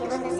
Gracias.